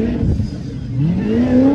Música